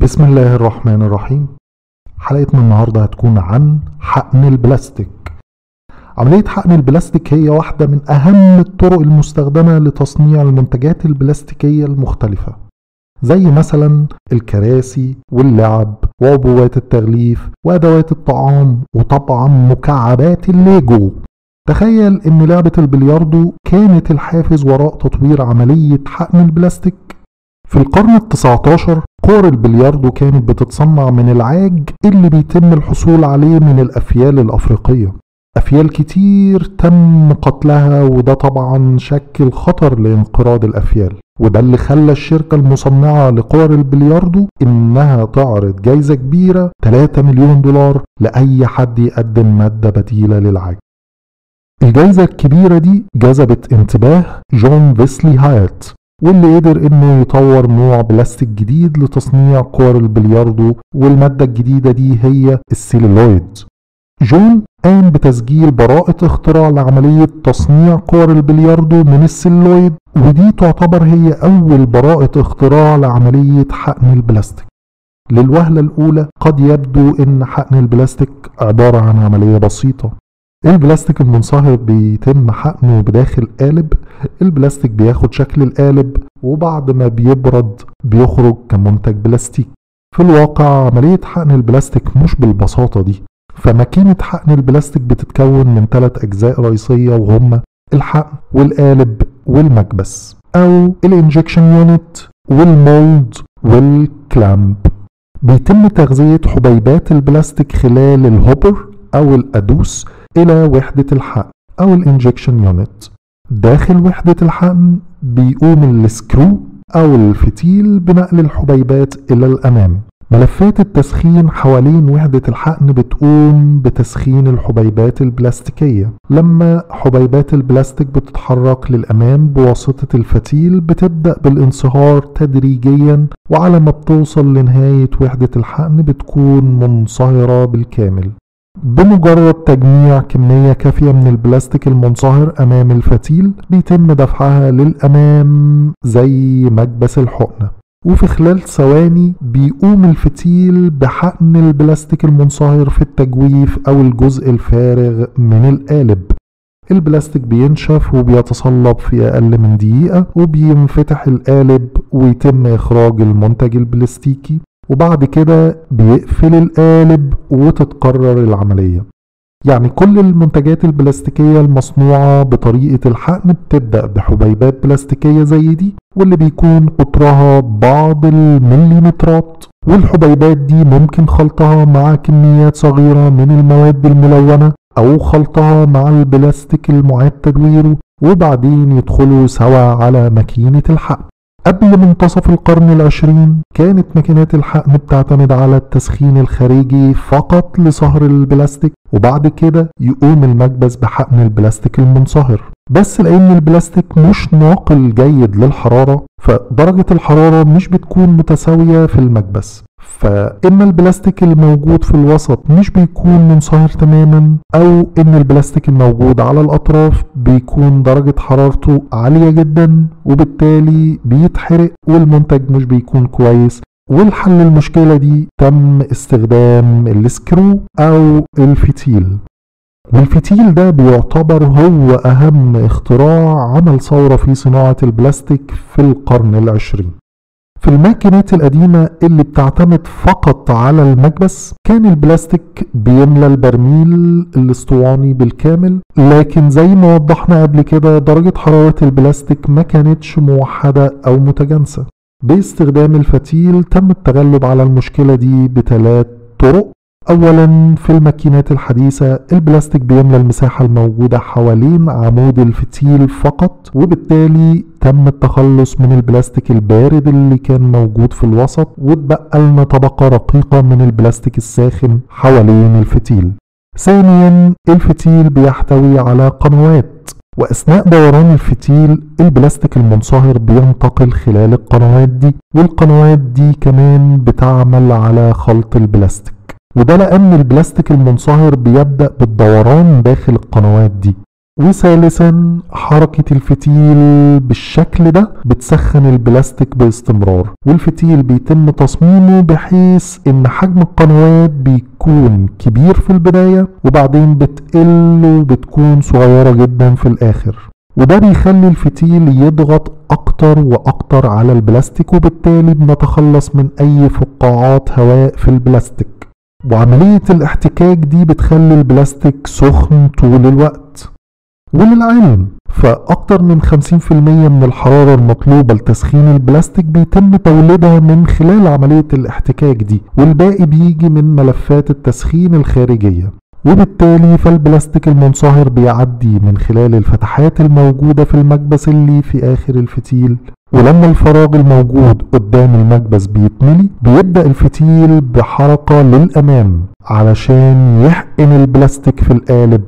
بسم الله الرحمن الرحيم. حلقتنا النهاردة هتكون عن حقن البلاستيك. عملية حقن البلاستيك هي واحدة من أهم الطرق المستخدمة لتصنيع المنتجات البلاستيكية المختلفة زي مثلا الكراسي واللعب وعبوات التغليف وأدوات الطعام وطبعا مكعبات الليجو. تخيل إن لعبة البلياردو كانت الحافز وراء تطوير عملية حقن البلاستيك. في القرن التسعة عشر كور البلياردو كانت بتتصنع من العاج اللي بيتم الحصول عليه من الأفيال الأفريقية. أفيال كتير تم قتلها وده طبعا شكل خطر لانقراض الأفيال. وده اللي خلى الشركة المصنعة لكور البلياردو إنها تعرض جايزة كبيرة 3 مليون دولار لأي حد يقدم مادة بديلة للعاج. الجايزة الكبيرة دي جذبت انتباه جون فيسلي هايت واللي قدر إنه يطور نوع بلاستيك جديد لتصنيع كور البلياردو والمادة الجديدة دي هي السيلولويد جون قام بتسجيل براءة اختراع لعملية تصنيع كور البلياردو من السيلولويد ودي تعتبر هي أول براءة اختراع لعملية حقن البلاستيك. للوهلة الأولى قد يبدو أن حقن البلاستيك عبارة عن عملية بسيطة. البلاستيك المنصهر بيتم حقنه بداخل قالب البلاستيك بياخد شكل القالب وبعد ما بيبرد بيخرج كمنتج بلاستيك. في الواقع عملية حقن البلاستيك مش بالبساطة دي. فماكينة حقن البلاستيك بتتكون من ثلاث أجزاء رئيسية وهما الحقن والقالب والمكبس أو ال injection unit وال mold وال clamp. بيتم تغذية حبيبات البلاستيك خلال ال hopper أو القادوس إلى وحدة الحقن أو ال injection unit داخل وحدة الحقن بيقوم ال screw أو الفتيل بنقل الحبيبات إلى الأمام. ملفات التسخين حوالين وحدة الحقن بتقوم بتسخين الحبيبات البلاستيكية. لما حبيبات البلاستيك بتتحرك للأمام بواسطة الفتيل بتبدأ بالانصهار تدريجيا وعلى ما بتوصل لنهاية وحدة الحقن بتكون منصهرة بالكامل. بمجرد تجميع كمية كافية من البلاستيك المنصهر أمام الفتيل بيتم دفعها للأمام زي مكبس الحقنة وفي خلال ثواني بيقوم الفتيل بحقن البلاستيك المنصهر في التجويف أو الجزء الفارغ من القالب. البلاستيك بينشف وبيتصلب في أقل من دقيقة وبينفتح القالب ويتم إخراج المنتج البلاستيكي. وبعد كده بيقفل القالب وتتكرر العملية. يعني كل المنتجات البلاستيكية المصنوعة بطريقة الحقن بتبدأ بحبيبات بلاستيكية زي دي واللي بيكون قطرها بعض المليمترات. والحبيبات دي ممكن خلطها مع كميات صغيرة من المواد الملونة أو خلطها مع البلاستيك المعاد تدويره وبعدين يدخلوا سوا على ماكينة الحقن. قبل منتصف القرن العشرين كانت ماكينات الحقن بتعتمد على التسخين الخارجي فقط لصهر البلاستيك وبعد كده يقوم المكبس بحقن البلاستيك المنصهر. بس لأن البلاستيك مش ناقل جيد للحرارة فدرجة الحرارة مش بتكون متساوية في المكبس. فإما البلاستيك الموجود في الوسط مش بيكون منصهر تماما أو إن البلاستيك الموجود على الأطراف بيكون درجة حرارته عالية جدا وبالتالي بيتحرق والمنتج مش بيكون كويس. ولحل المشكلة دي تم استخدام ال screw أو الفتيل. والفتيل ده بيعتبر هو أهم اختراع عمل ثورة في صناعة البلاستيك في القرن العشرين. في الماكينات القديمة اللي بتعتمد فقط على المكبس كان البلاستيك بيملى البرميل الاسطواني بالكامل لكن زي ما وضحنا قبل كده درجة حرارة البلاستيك ما كانتش موحدة أو متجانسة. باستخدام الفتيل تم التغلب على المشكلة دي بثلاث طرق. اولا في الماكينات الحديثة البلاستيك بيملى المساحة الموجودة حوالين عمود الفتيل فقط وبالتالي تم التخلص من البلاستيك البارد اللي كان موجود في الوسط واتبقى لنا طبقة رقيقة من البلاستيك الساخن حوالين الفتيل. ثانيا الفتيل بيحتوي على قنوات. وأثناء دوران الفتيل البلاستيك المنصهر بينتقل خلال القنوات دي والقنوات دي كمان بتعمل على خلط البلاستيك. وده لأن البلاستيك المنصهر بيبدأ بالدوران داخل القنوات دي. وثالثا حركة الفتيل بالشكل ده بتسخن البلاستيك باستمرار والفتيل بيتم تصميمه بحيث إن حجم القنوات بيكون كبير في البداية وبعدين بتقل وبتكون صغيرة جدا في الآخر. وده بيخلي الفتيل يضغط أكتر وأكتر على البلاستيك وبالتالي بنتخلص من أي فقاعات هواء في البلاستيك. وعملية الاحتكاك دي بتخلي البلاستيك سخن طول الوقت. وللعلم فأكتر من 50% من الحرارة المطلوبة لتسخين البلاستيك بيتم توليدها من خلال عملية الاحتكاك دي والباقي بيجي من ملفات التسخين الخارجية. وبالتالي فالبلاستيك المنصهر بيعدي من خلال الفتحات الموجودة في المكبس اللي في آخر الفتيل. ولما الفراغ الموجود قدام المكبس بيتملي بيبدأ الفتيل بحركة للأمام علشان يحقن البلاستيك في القالب.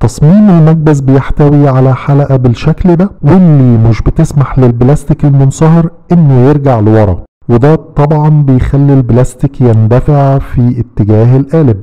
تصميم المكبس بيحتوي على حلقة بالشكل ده واللي مش بتسمح للبلاستيك المنصهر إنه يرجع لورا. وده طبعا بيخلي البلاستيك يندفع في اتجاه القالب.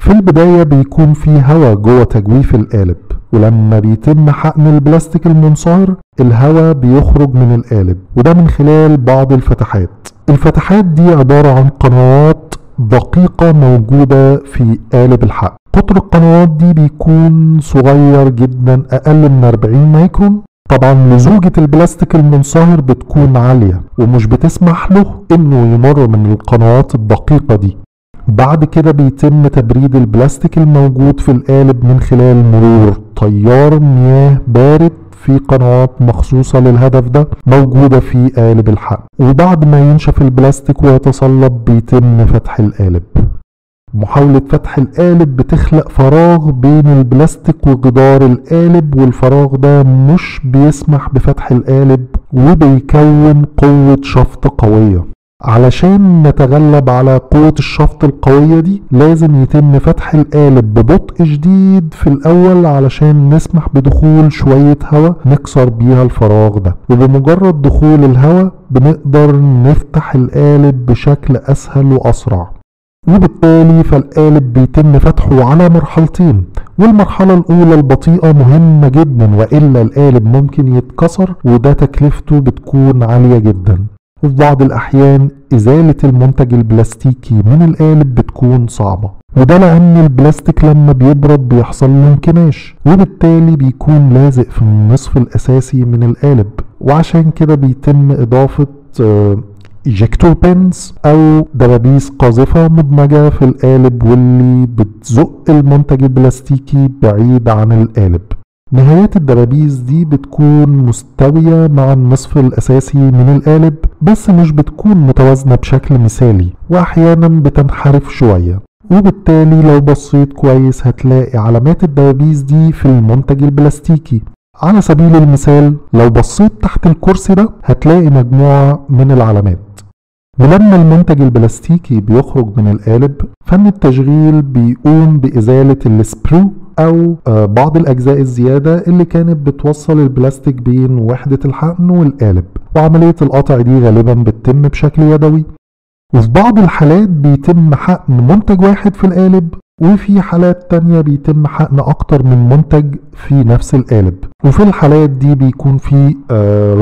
في البداية بيكون في هواء جوه تجويف القالب ولما بيتم حقن البلاستيك المنصهر الهواء بيخرج من القالب وده من خلال بعض الفتحات. الفتحات دي عبارة عن قنوات دقيقة موجودة في قالب الحقن قطر القنوات دي بيكون صغير جدا أقل من 40 مايكرون. طبعا لزوجة البلاستيك المنصهر بتكون عالية ومش بتسمح له إنه يمر من القنوات الدقيقة دي. بعد كده بيتم تبريد البلاستيك الموجود في القالب من خلال مرور تيار مياه بارد في قنوات مخصوصة للهدف ده موجودة في قالب الحقن وبعد ما ينشف البلاستيك ويتصلب بيتم فتح القالب. محاولة فتح القالب بتخلق فراغ بين البلاستيك وجدار القالب والفراغ ده مش بيسمح بفتح القالب وبيكون قوة شفط قوية. علشان نتغلب على قوة الشفط القوية دي لازم يتم فتح القالب ببطء شديد في الأول علشان نسمح بدخول شوية هواء نكسر بيها الفراغ ده. وبمجرد دخول الهواء بنقدر نفتح القالب بشكل أسهل وأسرع. وبالتالي فالقالب بيتم فتحه على مرحلتين والمرحلة الأولى البطيئة مهمة جدا وإلا القالب ممكن يتكسر وده تكلفته بتكون عالية جدا. وفي بعض الأحيان إزالة المنتج البلاستيكي من القالب بتكون صعبة. وده لأن البلاستيك لما بيبرد بيحصل له انكماش وبالتالي بيكون لازق في النصف الأساسي من القالب. وعشان كده بيتم إضافة ejector pins أو دبابيس قاذفة مدمجة في القالب واللي بتزق المنتج البلاستيكي بعيد عن القالب. نهايات الدبابيس دي بتكون مستوية مع النصف الأساسي من القالب بس مش بتكون متوازنة بشكل مثالي وأحيانا بتنحرف شوية. وبالتالي لو بصيت كويس هتلاقي علامات الدبابيس دي في المنتج البلاستيكي. على سبيل المثال لو بصيت تحت الكرسي ده هتلاقي مجموعة من العلامات. ولما المنتج البلاستيكي بيخرج من القالب فني التشغيل بيقوم بإزالة ال sprue أو بعض الأجزاء الزيادة اللي كانت بتوصل البلاستيك بين وحدة الحقن والقالب. وعملية القطع دي غالبا بتتم بشكل يدوي. وفي بعض الحالات بيتم حقن منتج واحد في القالب وفي حالات تانية بيتم حقن أكتر من منتج في نفس القالب. وفي الحالات دي بيكون في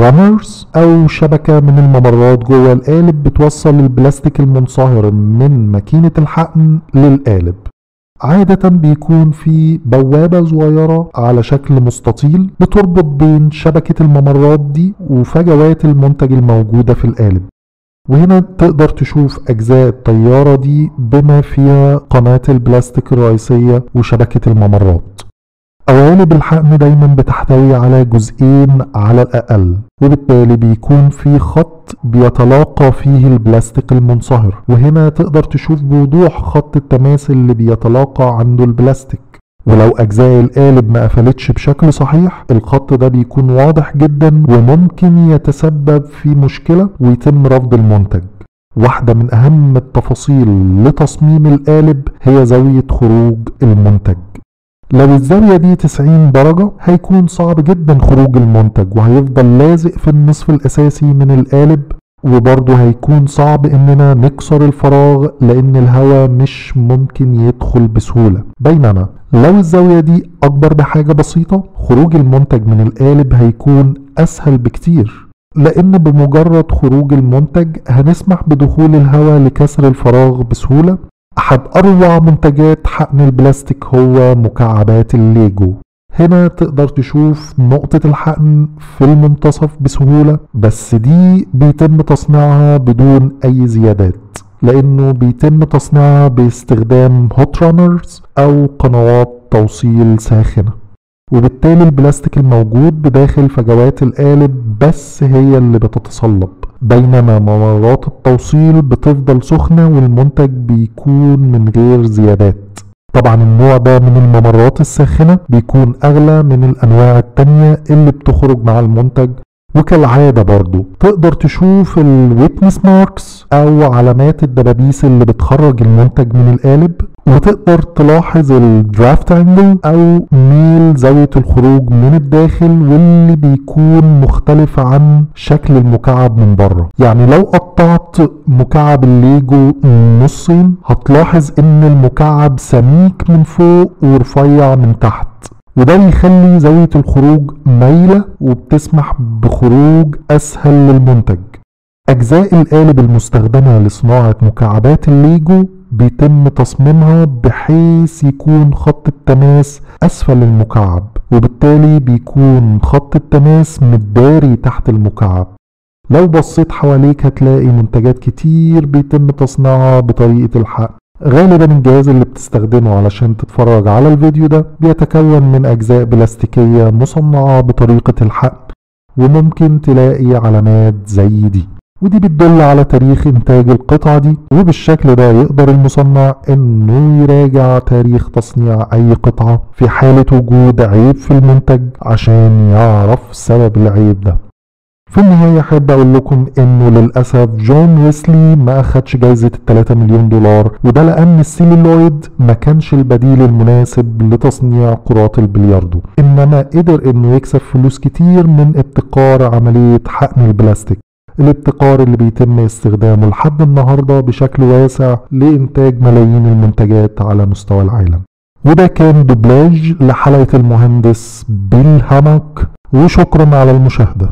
رانرز أو شبكة من الممرات جوه القالب بتوصل البلاستيك المنصهر من ماكينة الحقن للقالب. عادة بيكون في بوابة صغيرة على شكل مستطيل بتربط بين شبكة الممرات دي وفجوات المنتج الموجودة في القالب. وهنا تقدر تشوف أجزاء الطيارة دي بما فيها قناة البلاستيك الرئيسية وشبكة الممرات. قوالب الحقن دايما بتحتوي على جزئين على الأقل وبالتالي بيكون في خط بيتلاقى فيه البلاستيك المنصهر وهنا تقدر تشوف بوضوح خط التماس اللي بيتلاقى عنده البلاستيك. ولو أجزاء القالب ما قفلتش بشكل صحيح الخط ده بيكون واضح جدا وممكن يتسبب في مشكلة ويتم رفض المنتج. واحدة من أهم التفاصيل لتصميم القالب هي زاوية خروج المنتج. لو الزاوية دي 90 درجة هيكون صعب جدا خروج المنتج وهيفضل لازق في النصف الأساسي من القالب وبرضه هيكون صعب إننا نكسر الفراغ لأن الهواء مش ممكن يدخل بسهولة. بينما لو الزاوية دي أكبر بحاجة بسيطة خروج المنتج من القالب هيكون أسهل بكتير. لأن بمجرد خروج المنتج هنسمح بدخول الهواء لكسر الفراغ بسهولة أحد أروع منتجات حقن البلاستيك هو مكعبات الليجو. هنا تقدر تشوف نقطة الحقن في المنتصف بسهولة بس دي بيتم تصنيعها بدون أي زيادات لأنه بيتم تصنيعها باستخدام hot runners أو قنوات توصيل ساخنة. وبالتالي البلاستيك الموجود بداخل فجوات القالب بس هي اللي بتتصلب. بينما ممرات التوصيل بتفضل سخنة والمنتج بيكون من غير زيادات. طبعا النوع ده من الممرات الساخنة بيكون أغلى من الأنواع التانية اللي بتخرج مع المنتج وكالعادة برضو تقدر تشوف ال witness marks أو علامات الدبابيس اللي بتخرج المنتج من القالب وتقدر تلاحظ ال draft angle أو ميل زاوية الخروج من الداخل واللي بيكون مختلف عن شكل المكعب من بره. يعني لو قطعت مكعب الليجو نصين هتلاحظ إن المكعب سميك من فوق ورفيع من تحت. وده بيخلي زاوية الخروج مايلة وبتسمح بخروج أسهل للمنتج. أجزاء القالب المستخدمة لصناعة مكعبات الليجو بيتم تصميمها بحيث يكون خط التماس أسفل المكعب وبالتالي بيكون خط التماس متداري تحت المكعب. لو بصيت حواليك هتلاقي منتجات كتير بيتم تصنيعها بطريقة الحقن غالبا الجهاز اللي بتستخدمه علشان تتفرج على الفيديو ده بيتكون من أجزاء بلاستيكية مصنعة بطريقة الحقن وممكن تلاقي علامات زي دي. ودي بتدل على تاريخ إنتاج القطعة دي وبالشكل ده يقدر المصنع إنه يراجع تاريخ تصنيع أي قطعة في حالة وجود عيب في المنتج عشان يعرف سبب العيب ده. في النهاية أحب أقول لكم إنه للأسف جون ويسلي ما أخدش جايزة ال 3 مليون دولار وده لأن السيلولويد ما كانش البديل المناسب لتصنيع كرات البلياردو إنما قدر إنه يكسب فلوس كتير من ابتكار عملية حقن البلاستيك الابتكار اللي بيتم استخدامه لحد النهاردة بشكل واسع لإنتاج ملايين المنتجات على مستوى العالم. وده كان دوبلاج لحلقة المهندس بيل هامك وشكرا على المشاهدة.